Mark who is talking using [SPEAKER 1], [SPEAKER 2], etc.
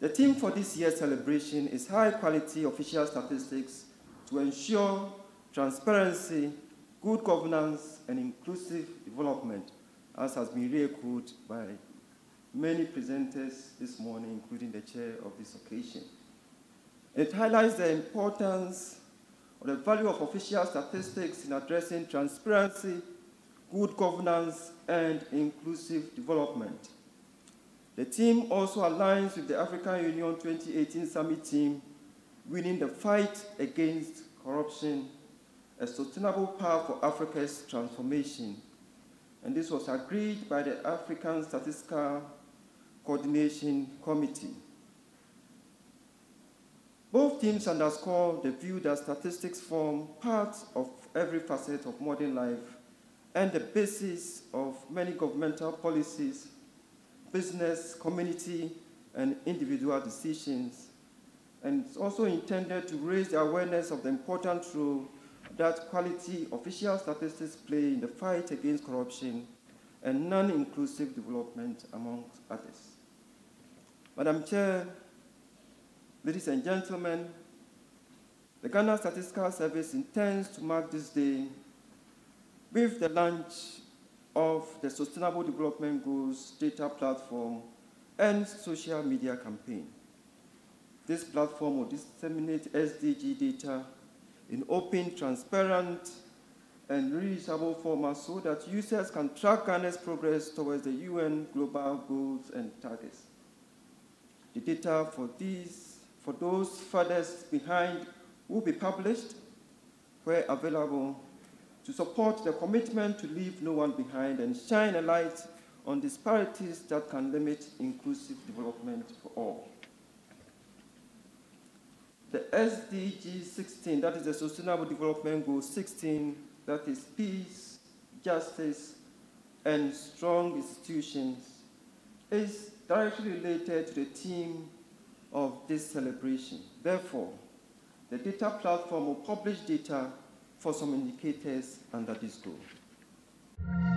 [SPEAKER 1] The theme for this year's celebration is high quality official statistics to ensure transparency, good governance, and inclusive development, as has been re-echoed by many presenters this morning, including the chair of this occasion. It highlights the importance or the value of official statistics in addressing transparency, good governance, and inclusive development. The team also aligns with the African Union 2018 Summit team, winning the fight against corruption, a sustainable path for Africa's transformation. And this was agreed by the African Statistical Coordination Committee. Both teams underscore the view that statistics form part of every facet of modern life and the basis of many governmental policies, business, community, and individual decisions. And it's also intended to raise the awareness of the important role that quality official statistics play in the fight against corruption and non-inclusive development, amongst others. Madam Chair, Ladies and gentlemen, the Ghana Statistical Service intends to mark this day with the launch of the Sustainable Development Goals data platform and social media campaign. This platform will disseminate SDG data in open, transparent, and reusable format so that users can track Ghana's progress towards the UN global goals and targets. The data for these for those furthest behind will be published where available to support the commitment to leave no one behind and shine a light on disparities that can limit inclusive development for all. The SDG 16, that is the Sustainable Development Goal 16, that is peace, justice, and strong institutions, is directly related to the theme of this celebration. Therefore, the data platform will publish data for some indicators under this goal.